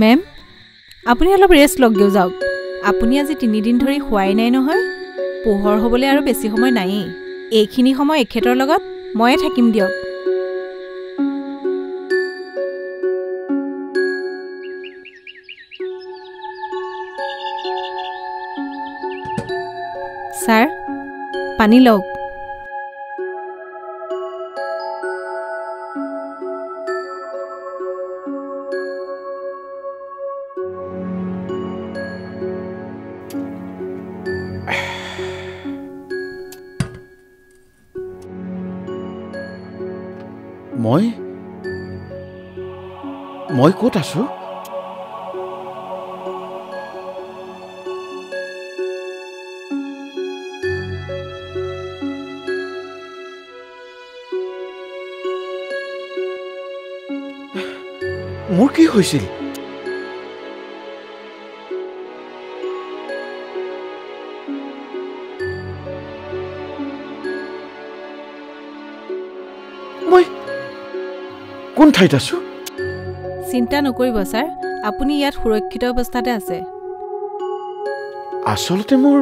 Ma'am আপুনি অলপ rest লওকগৈ যাওক। আপুনি আজি তিনিদিন ধৰি খোৱাই নাই নহয়। পোহৰ হ'বলৈ আৰু বেছি সময় নায়েই। এইখিনি সময় এখেতৰ লগত ময়ে থাকিম দিয়ক। ছাৰ পানী লওক। মই? মই ক'ত আছো? মোৰ কি হৈছিল? ঠাইত আছো? চিন্তা নকৰিব ছাৰ। আপুনি ইয়াত সুৰক্ষিত অৱস্থাতে আছে। আচলতে মোৰ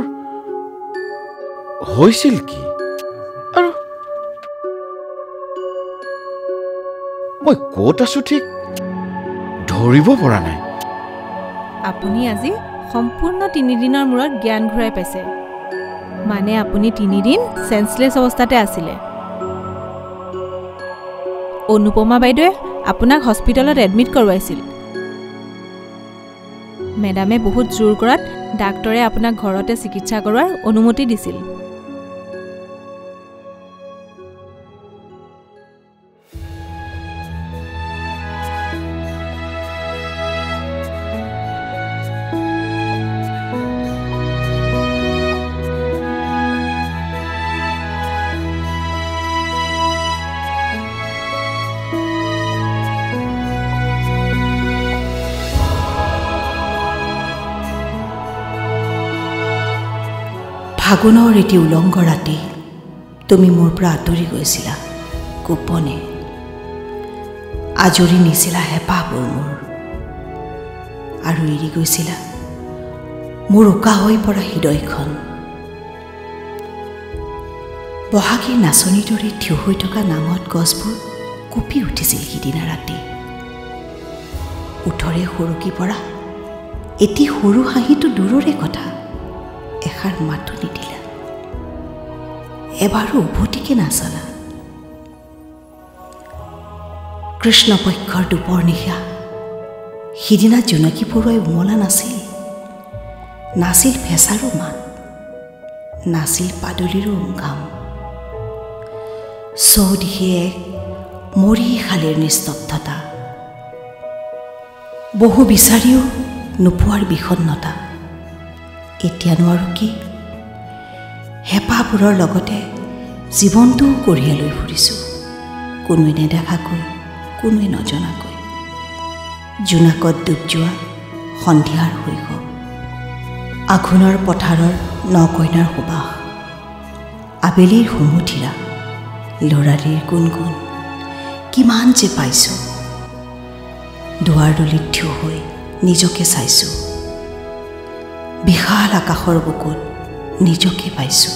হৈছিল কি? আৰু মই ক'ত আছো ঠিক ধৰিব পৰা নাই। আপুনি আজি সম্পূৰ্ণ তিনিদিনৰ মূৰত জ্ঞান ঘূৰাই পাইছে। মানে আপুনি তিনিদিন চেঞ্চলেছ অৱস্থাতে আছিলে। অনুপমা বাইদেৱে আপোনাক হস্পিটেলত এডমিট কৰোৱাইছিল। মেডামে বহুত জোৰ কৰাত ডাক্তৰে আপোনাক ঘৰতে চিকিৎসা কৰোৱাৰ অনুমতি দিছিল। ফাগুনৰ এটি উলংগ ৰাতি তুমি মোৰ পৰা আঁতৰি গৈছিলা গোপনে। আজৰি নিছিলা হেঁপাহবোৰ মোৰ। আৰু এৰি গৈছিলা মোৰ উকা হৈ পৰা হৃদয়খন। বহাগীৰ নাচনিৰ দৰে থিয় হৈ থকা নামত গছবোৰ কঁপি উঠিছিল সিদিনা ৰাতি। ওঠৰে সৰুকি পৰা এটি সৰু হাঁহিটো দূৰৰে কথা। এষাৰ মাতো নিদিলা। এবাৰো উভতিকে নাচালা কৃষ্ণপক্ষৰ দুপৰ নিশা। সিদিনা জোনাকী পৰুৱাই উমলা নাছিল। নাছিল ফেঁচাৰো মান। নাছিল পাদুলিৰো উমঘাম চৌদিশে এক মৰিশালীৰ নিস্তব্ধতা। বহু বিচাৰিও নোপোৱাৰ বিষণ্ণতা। এতিয়ানো আৰু কি? হেঁপাহবোৰৰ লগতে জীৱনটোও কঢ়িয়াই লৈ ফুৰিছোঁ। কোনোৱে নেদেখাকৈ কোনোৱে নজনাকৈ। জোনাকত ডুব যোৱা সন্ধিয়াৰ শৈশৱ। আঘোণৰ পথাৰৰ ন কইনাৰ সুবাস। আবেলিৰ হুমুঠিৰা ল'ৰালিৰ গুণগুণ। কিমান যে পাইছোঁ। দুৱাৰদলিত থিয় হৈ নিজকে চাইছোঁ। বিশাল আকাশৰ বুকুত নিজকে পাইছোঁ।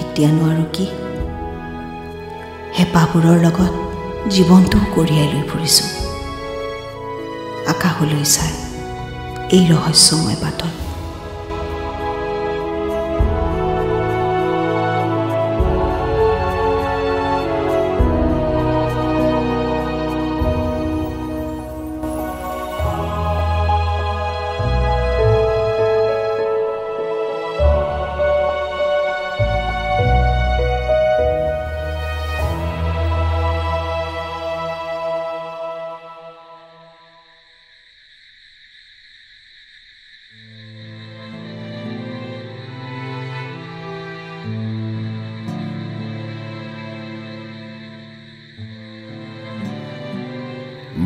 এতিয়ানো আৰু কি? হেঁপাহবোৰৰ লগত জীৱনটোও কঢ়িয়াই লৈ ফুৰিছোঁ। আকাশলৈ চাই এই ৰহস্যময় বাটত।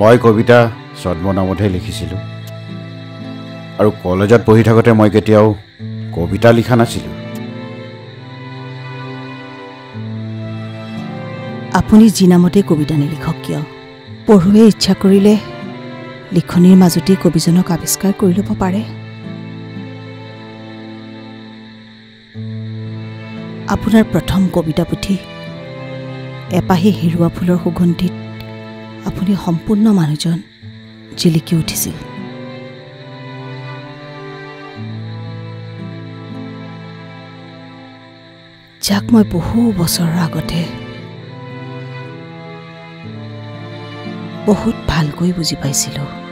মই কবিতা ছদ্ম নামতহে লিখিছিলোঁ। আৰু কলেজত পঢ়ি থাকোঁতে মই কেতিয়াও কবিতা লিখা নাছিলোঁ। আপুনি যি নামতেই কবিতা নিলিখক কিয়? পঢ়ুৱে ইচ্ছা কৰিলে লিখনিৰ মাজতেই কবিজনক আৱিষ্কাৰ কৰি ল'ব পাৰে। আপোনাৰ প্ৰথম কবিতা পুথি এপাহি হেৰুৱা ফুলৰ সুগন্ধিত। আপুনি সম্পূৰ্ণ মানুহজন জিলিকি উঠিছিল। যাক মই বহু বছৰৰ আগতে বহুত ভালকৈ বুজি পাইছিলোঁ।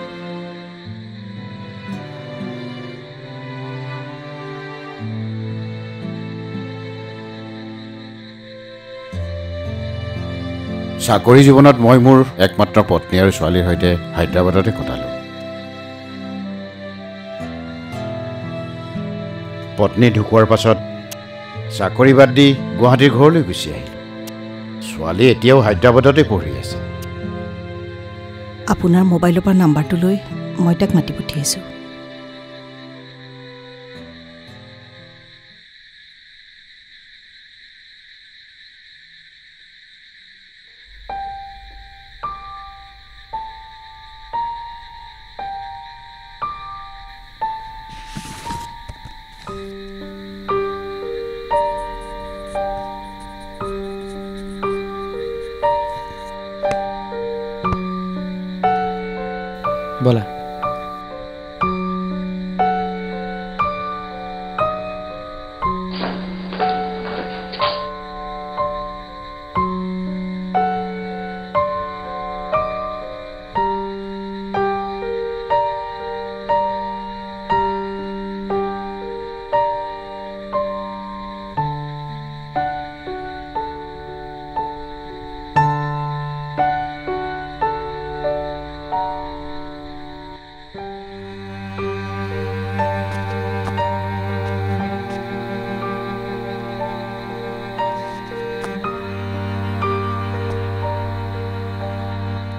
চাকৰি জীৱনত মই মোৰ একমাত্ৰ পত্নী আৰু ছোৱালীৰ সৈতে হায়দৰাবাদতে কটালোঁ। পত্নী ঢুকোৱাৰ পাছত চাকৰি বাদ দি গুৱাহাটীৰ ঘৰলৈ গুচি আহিলোঁ। ছোৱালী এতিয়াও হায়দৰাবাদতে পঢ়ি আছে। আপোনাৰ মোবাইলৰ পৰা নাম্বাৰটো লৈ মই তাক মাতি পঠিয়াইছোঁ।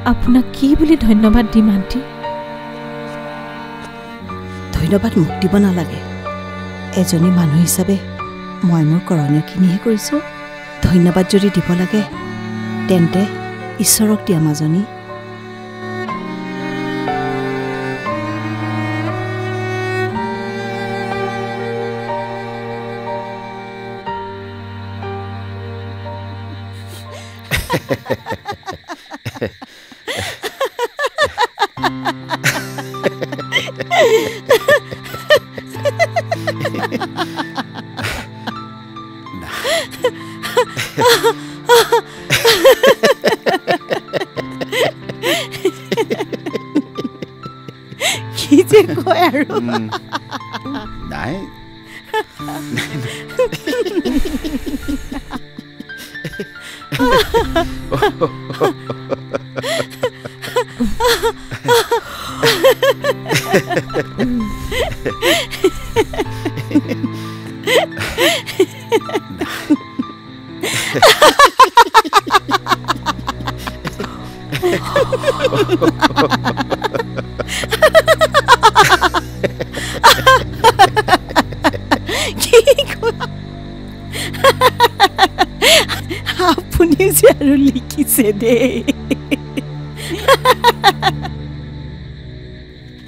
আপোনাক কি বুলি ধন্যবাদ দিম আণ্টি? ধন্যবাদ মোক দিব নালাগে। এজনী মানুহ হিচাপে মই মোৰ কৰণীয়খিনিহে কৰিছোঁ। ধন্যবাদ যদি দিব লাগে তেন্তে ঈশ্বৰক দিয়া মাজনী কি যে কয় আৰু নাই কি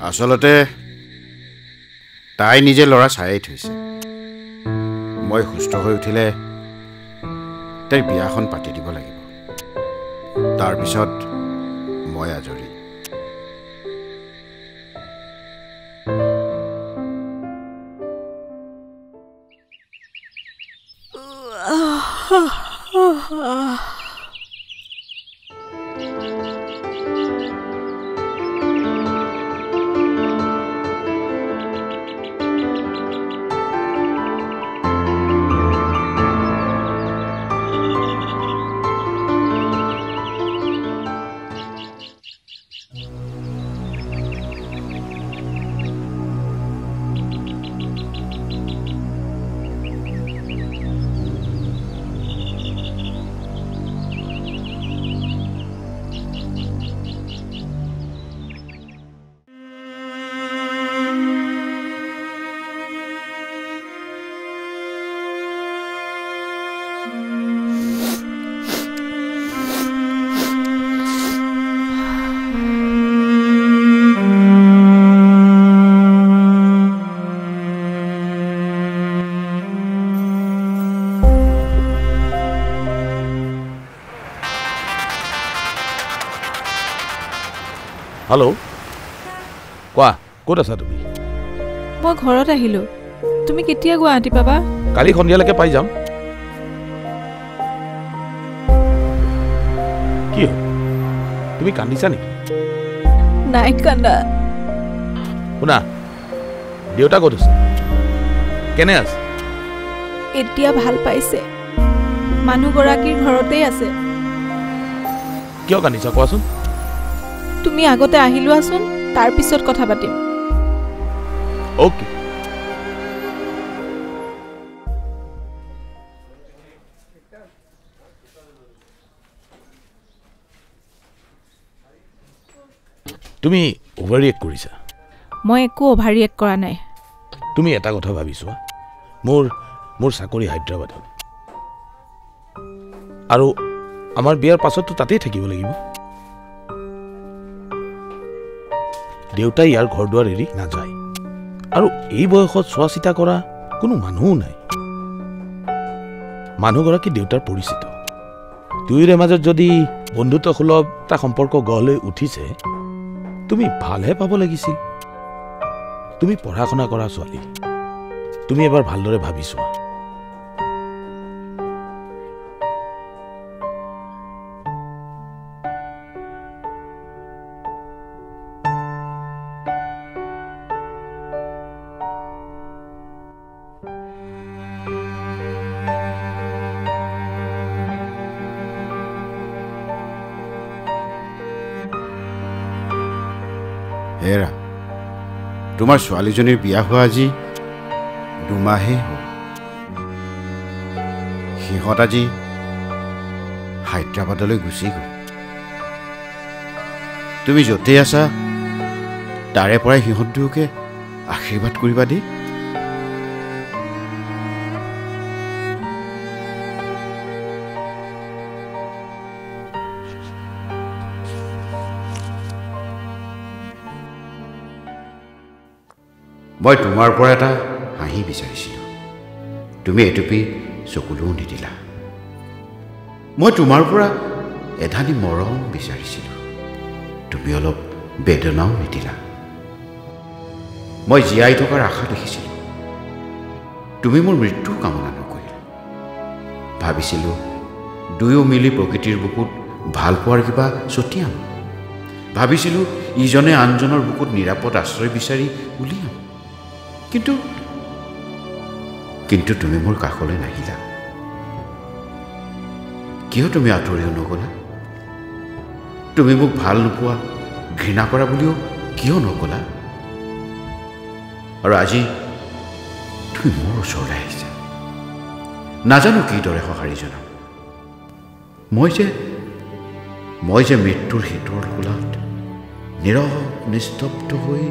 আচলতে তাই নিজে ল'ৰা চায়েই থৈছে। মই সুস্থ হৈ উঠিলে তাইৰ বিয়াখন পাতি দিব লাগিব। তাৰপিছত মই আজৰি। হেল্ল' কোৱা ক'ত আছা তুমি? মই ঘৰত আহিলোঁ। তুমি কেতিয়া গুৱাহাটী পাবা? কালি সন্ধিয়ালৈকে পাই যাম। কি হ'ল? তুমি কান্দিছা নেকি? নাই কান্দা। শুনা দেউতা ক'ত আছে? কেনে আছে? এতিয়া ভাল পাইছে। মানুহগৰাকীৰ ঘৰতেই আছে। কিয় কান্দিছা? কোৱাচোন। তুমি আগতে আহি লোৱাচোন তাৰপিছত কথা পাতিম। অ'কে তুমি অভাৰ ৰিয়েক্ট কৰিছা? মই একো অভাৰ ৰিয়েক্ট কৰা নাই। তুমি এটা কথা ভাবি চোৱা মোৰ মোৰ চাকৰি হায়দৰাবাদত। আৰু আমাৰ বিয়াৰ পাছততো তাতেই থাকিব লাগিব। দেউতাই ইয়াৰ ঘৰ দুৱাৰ এৰি নাযায়। আৰু এই বয়সত চোৱা চিতা কৰা কোনো মানুহো নাই। মানুহগৰাকী দেউতাৰ পৰিচিত। দুয়োৰে মাজত যদি বন্ধুত্বসুলভ এটা সম্পৰ্ক গঢ় লৈ উঠিছে তুমি ভালহে পাব লাগিছিল। তুমি পঢ়া শুনা কৰা ছোৱালী। তুমি এবাৰ ভালদৰে ভাবি চোৱা। হেৰা তোমাৰ ছোৱালীজনীৰ বিয়া হোৱা আজি দুমাহেই হ'ল। সিহঁত আজি হায়দৰাবাদলৈ গুচি গ'ল। তুমি য'তেই আছা তাৰে পৰাই সিহঁত দুয়োকে আশীৰ্বাদ কৰিবা দেই। মই তোমাৰ পৰা এটা হাঁহি বিচাৰিছিলোঁ। তুমি এটুপি চকুলৈও নিদিলা। মই তোমাৰ পৰা এধানি মৰম বিচাৰিছিলোঁ। তুমি অলপ বেদনাও নিদিলা। মই জীয়াই থকাৰ আশা দেখিছিলোঁ। তুমি মোৰ মৃত্যু কামনা নকৰিলা। ভাবিছিলোঁ দুয়ো মিলি প্ৰকৃতিৰ বুকুত ভাল পোৱাৰ কিবা ছটিয়াম ভাবিছিলোঁ ইজনে আনজনৰ বুকুত নিৰাপদ আশ্ৰয় বিচাৰি উলিয়াম। কিন্তু কিন্তু তুমি মোৰ কাষলৈ নাহিলা। কিয় তুমি আঁতৰিও নগলা? তুমি মোক ভাল নোপোৱা ঘৃণা কৰা বুলিও কিয় নকলা আৰু আজি তুমি মোৰ ওচৰলৈ আহিছা। নাজানো কিদৰে সঁহাৰি জনাম। মই যে মই যে মৃত্যুৰ শীতৰ কোলাত নীৰৱ নিস্তব্ধ হৈ